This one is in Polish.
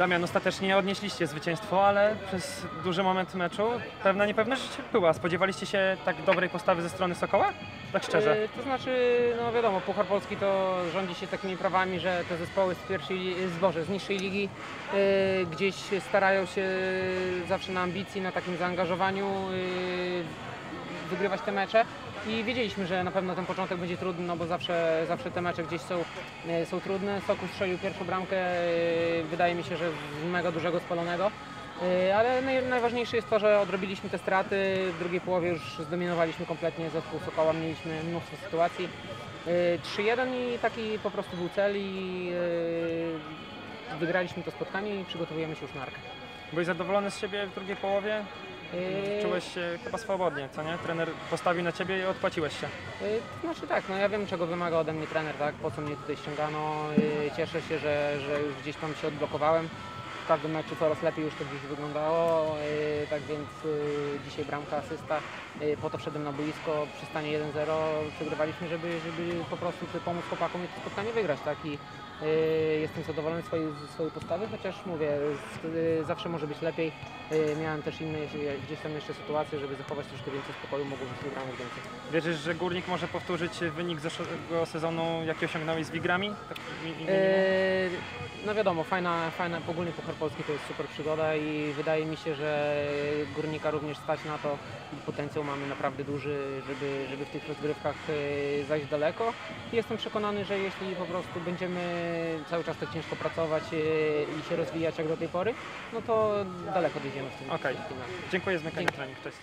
Damian, ostatecznie odnieśliście zwycięstwo, ale przez duży moment meczu pewna niepewność była. Spodziewaliście się tak dobrej postawy ze strony Sokoła? Tak szczerze. E, To znaczy, no wiadomo, Puchar Polski to rządzi się takimi prawami, że te zespoły z pierwszej, z Boże, z niższej ligi e, gdzieś starają się zawsze na ambicji, na takim zaangażowaniu e, wygrywać te mecze. I wiedzieliśmy, że na pewno ten początek będzie trudny, no bo zawsze, zawsze te mecze gdzieś są, e, są trudne. Soku strzelił pierwszą bramkę, e, wydaje mi się, że z mega dużego spalonego. E, Ale naj, najważniejsze jest to, że odrobiliśmy te straty. W drugiej połowie już zdominowaliśmy kompletnie zespół Sokoła, mieliśmy mnóstwo sytuacji. E, 3-1 i taki po prostu był cel i wygraliśmy to spotkanie i przygotowujemy się już na arkę. Byłeś zadowolony z siebie w drugiej połowie? E, Czułeś się chyba swobodnie, co nie? Trener postawił na ciebie i odpłaciłeś się. Y, To znaczy tak, no ja wiem czego wymaga ode mnie trener, tak, po co mnie tutaj ściągano. Y, Cieszę się, że, że już gdzieś tam się odblokowałem. Każdym meczu coraz lepiej już to gdzieś wyglądało, y, tak więc y, dzisiaj bramka, asysta. Y, Po to wszedłem na boisko, przy stanie 1-0 przegrywaliśmy, żeby, żeby po prostu pomóc chłopakom i to spotkanie wygrać, tak? I jestem zadowolony z swojej, swojej postawy, chociaż mówię, zawsze może być lepiej. Miałem też inne gdzieś tam jeszcze sytuacje, żeby zachować troszkę więcej spokoju, mogło być bramek więcej. Wierzysz, że Górnik może powtórzyć wynik zeszłego sezonu, jaki osiągnąłeś z Wigrami? Tak, mi- minimum? Eee, no wiadomo, fajna, fajna, ogólnie Polski to jest super przygoda i wydaje mi się, że Górnika również stać na to i potencjał mamy naprawdę duży, żeby, żeby w tych rozgrywkach e, zajść daleko. Jestem przekonany, że jeśli po prostu będziemy cały czas tak ciężko pracować e, i się rozwijać jak do tej pory, no to daleko dojdziemy w tym. Okej. meczu. Dziękuję, zmykanie trening. Cześć.